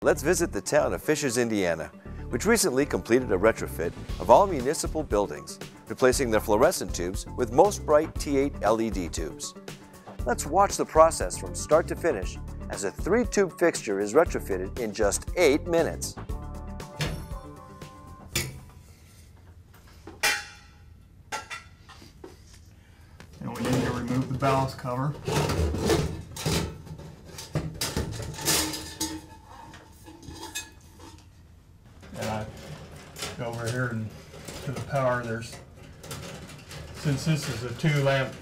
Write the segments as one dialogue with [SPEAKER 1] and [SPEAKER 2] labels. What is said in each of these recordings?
[SPEAKER 1] Let's visit the town of Fishers, Indiana, which recently completed a retrofit of all municipal buildings, replacing their fluorescent tubes with Most Bright T8 LED tubes. Let's watch the process from start to finish as a three-tube fixture is retrofitted in just eight minutes.
[SPEAKER 2] And we need to remove the ballast cover. And I go over here and to the power, there's, since this is a two lamp,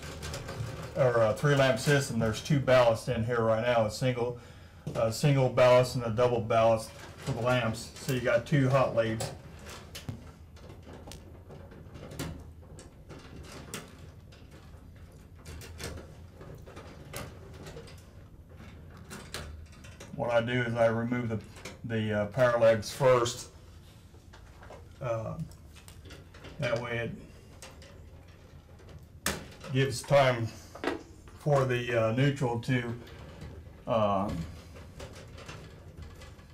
[SPEAKER 2] or a three lamp system, there's two ballasts in here right now, a single, a single ballast and a double ballast for the lamps. So you got two hot leads. what I do is I remove the, the uh, power legs first. Uh, That way it gives time for the uh, neutral to um,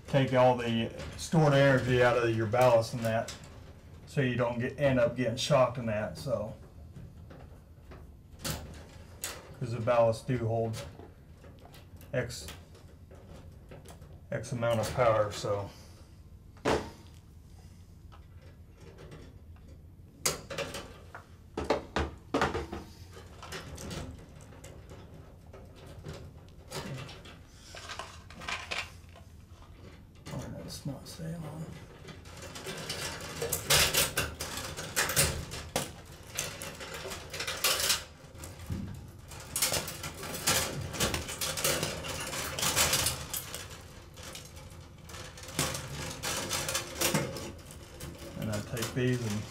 [SPEAKER 2] take all the stored energy out of your ballast and that, so you don't get, end up getting shocked in that, so. Because the ballasts do hold X X amount of power, so. That's not staying on. And I take these and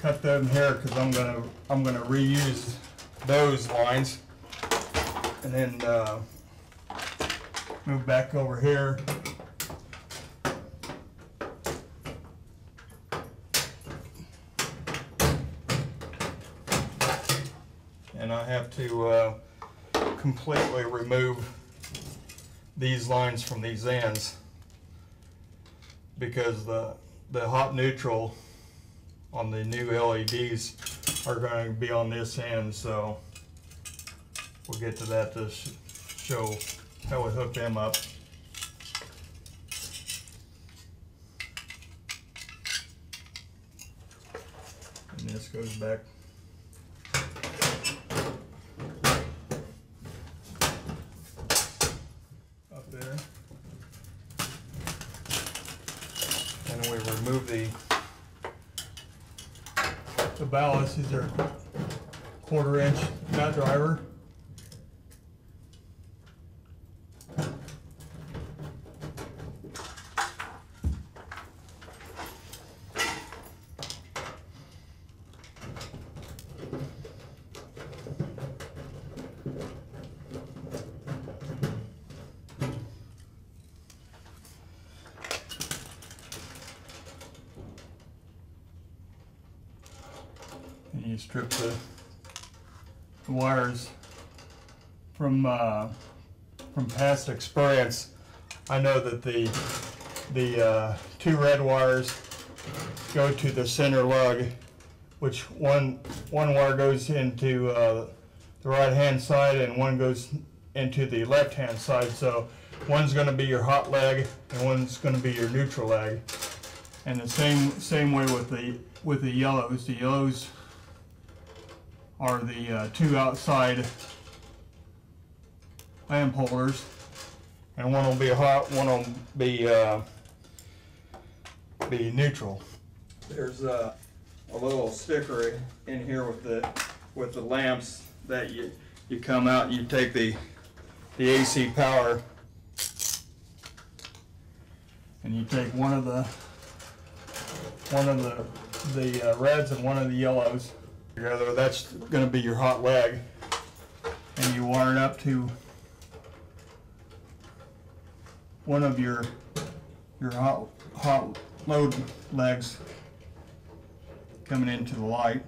[SPEAKER 2] cut them here because I'm gonna I'm gonna reuse those lines and then uh, move back over here. And I have to uh, completely remove these lines from these ends because the the hot neutral on the new LEDs are going to be on this end so we'll get to that to sh show how would hook them up and this goes back up there. And we remove the the ballast. These are quarter inch nut driver. Strip the, the wires from uh, from past experience. I know that the the uh, two red wires go to the center lug, which one one wire goes into uh, the right hand side and one goes into the left hand side. So one's going to be your hot leg and one's going to be your neutral leg. And the same same way with the with the yellows. The yellows are the uh, two outside lamp holders, and one will be hot, one will be uh, be neutral. There's uh, a little sticker in here with the with the lamps that you you come out and you take the the AC power. And you take one of the one of the the uh, reds and one of the yellows together. That's going to be your hot leg, and you wire it up to one of your your hot hot load legs coming into the light.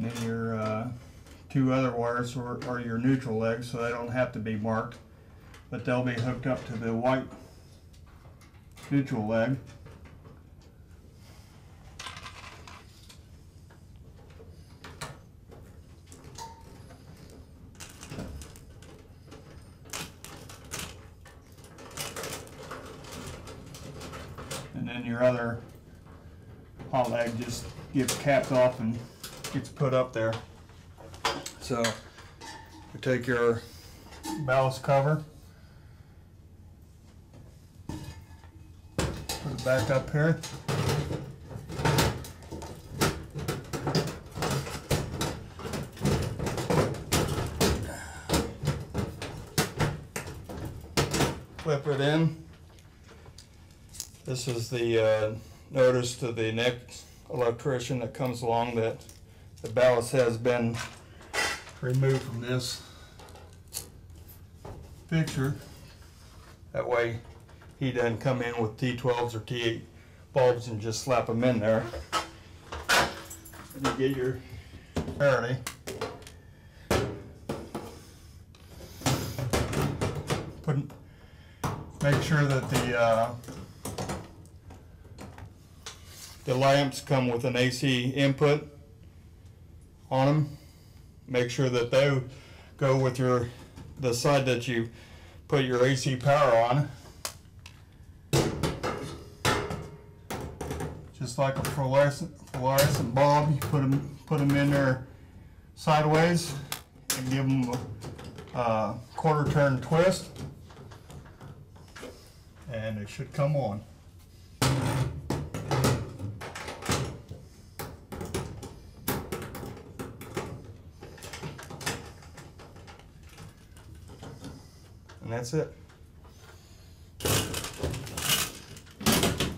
[SPEAKER 2] And then your uh, two other wires are, are your neutral legs, so they don't have to be marked, but they'll be hooked up to the white neutral leg. And then your other hot leg just gets capped off and gets put up there. So we take your ballast cover, put it back up here. Clip it in. This is the uh, notice to the next electrician that comes along that the ballast has been removed from this picture. That way he doesn't come in with T12s or T8 bulbs and just slap them in there. And you get your Faraday. Put, make sure that the uh, the lamps come with an AC input on them. Make sure that they go with your the side that you put your AC power on. Just like a fluorescent, fluorescent bulb, you put them put them in there sideways and give them a, a quarter turn twist, and it should come on. And that's it.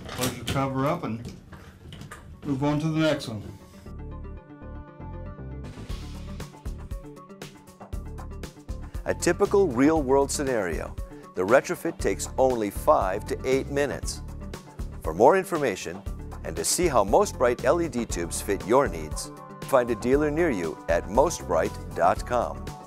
[SPEAKER 2] Close your cover up and move on to the next one.
[SPEAKER 1] A typical real-world scenario. The retrofit takes only five to eight minutes. For more information and to see how Most Bright LED tubes fit your needs, find a dealer near you at mostbright.com.